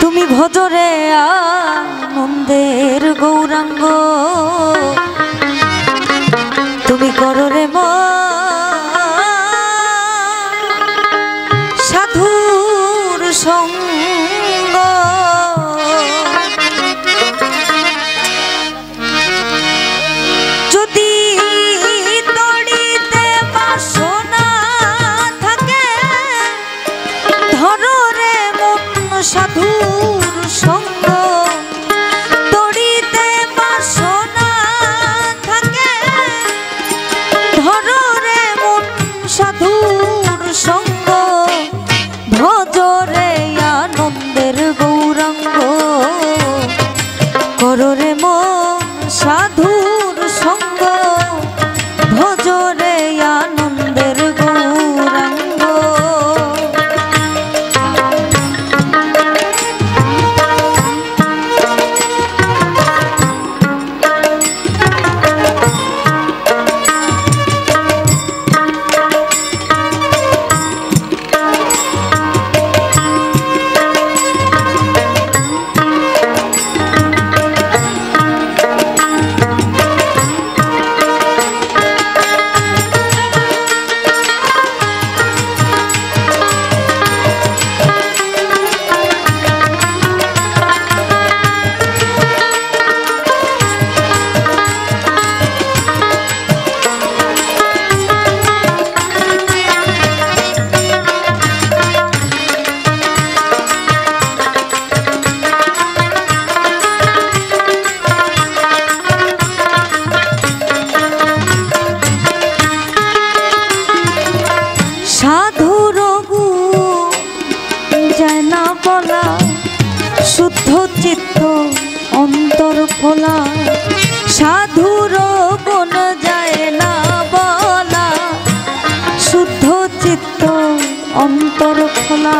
তুমি ভজরে আনন্দের গৌরাঙ্গ। তুমি কররে রে সাধুর খোলা। সাধুর গুণ যায় না বলা। শুদ্ধ চিত্ত অন্তর খোলা।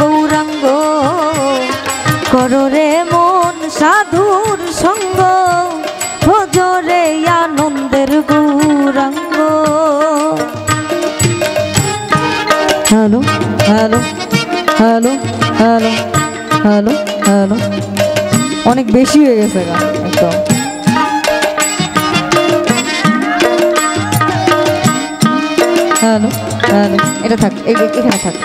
গৌরাঙ্গ। কররে মন সাধুর সঙ্গ ভজরে আনন্দের Gauranga. Hello hello hello hello hello hello. অনেক বেশি হয়ে গেছে একদম। হ্যালো হ্যালো, এটা থাক এখানে থাক।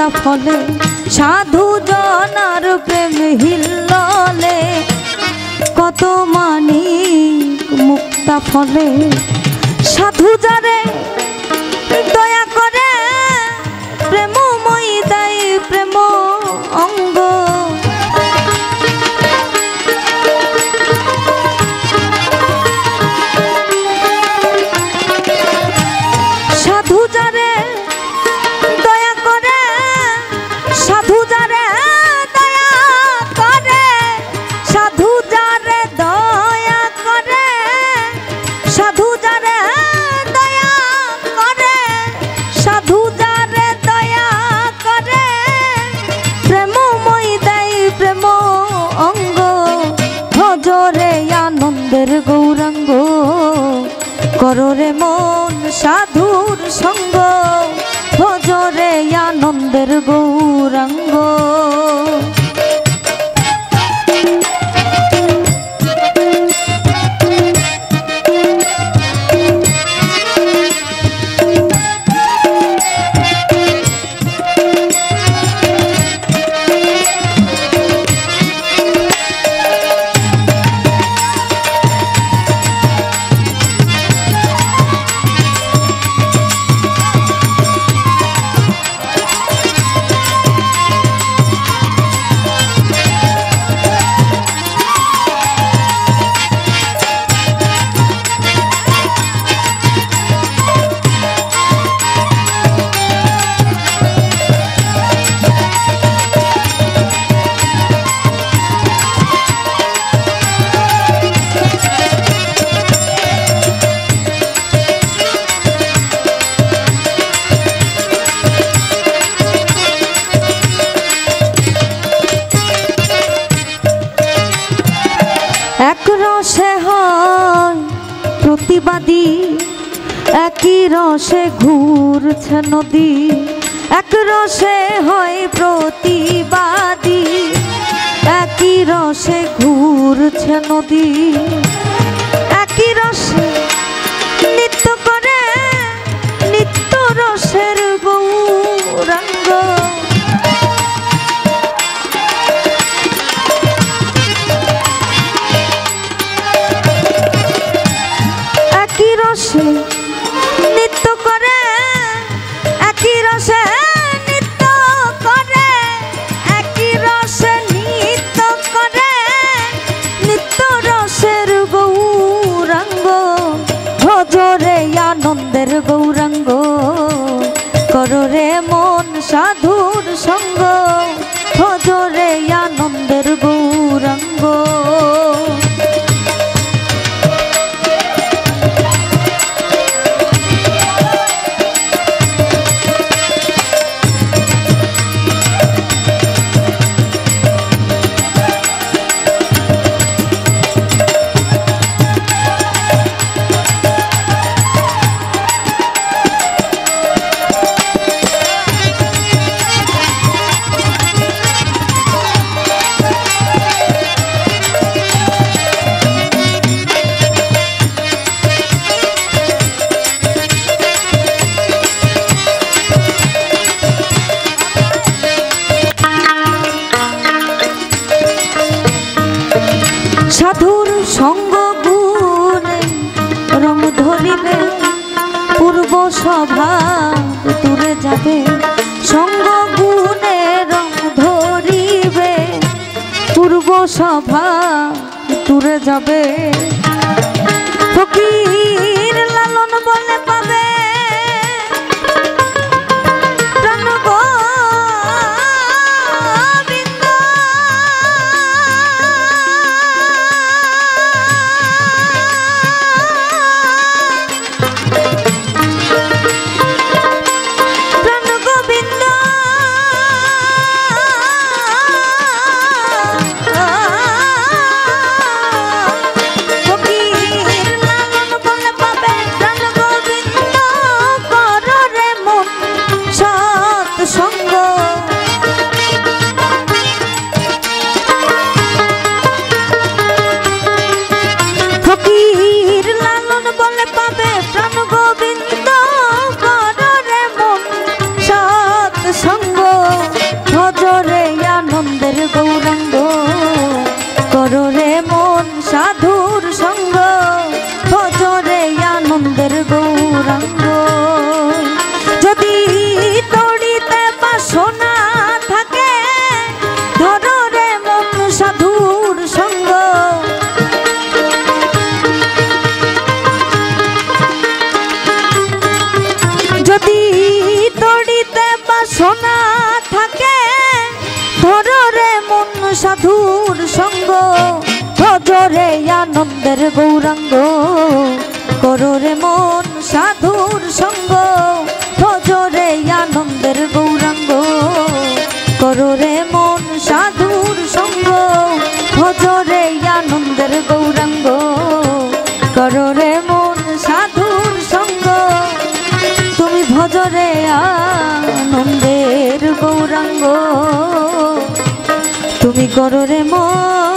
মুক্তা ফলে সাধু জনার প্রেম হিল্ললে। কত মানি মুক্তা ফলে সাধু যারে আনন্দের গৌরাঙ্গ কররে মন সাধুর সঙ্গ ভজরে আনন্দের গৌরাঙ্গ। রসে ঘুরছে নদী, এক রসে হয় প্রতিবাদী। একই রসে ঘুরছে নদী, একই রসে নিত্য করে, নিত্য রসের গৌরাঙ্গ। মন সভা দূরে যাবে সঙ্গ গুণে রং ধরিবে। পূর্ব সভা দূরে যাবে ফকির আনন্দের গৌরাঙ্গ কররে মন সাধুর সঙ্গ ভজরে আনন্দের গৌরাঙ্গ কররে মন সাধুর সঙ্গ ভজরে আনন্দের গৌরাঙ্গ, করো রে মন সাধুর সঙ্গ। তুমি ভজরে আনন্দের গৌরাঙ্গ, তুমি করো রে মন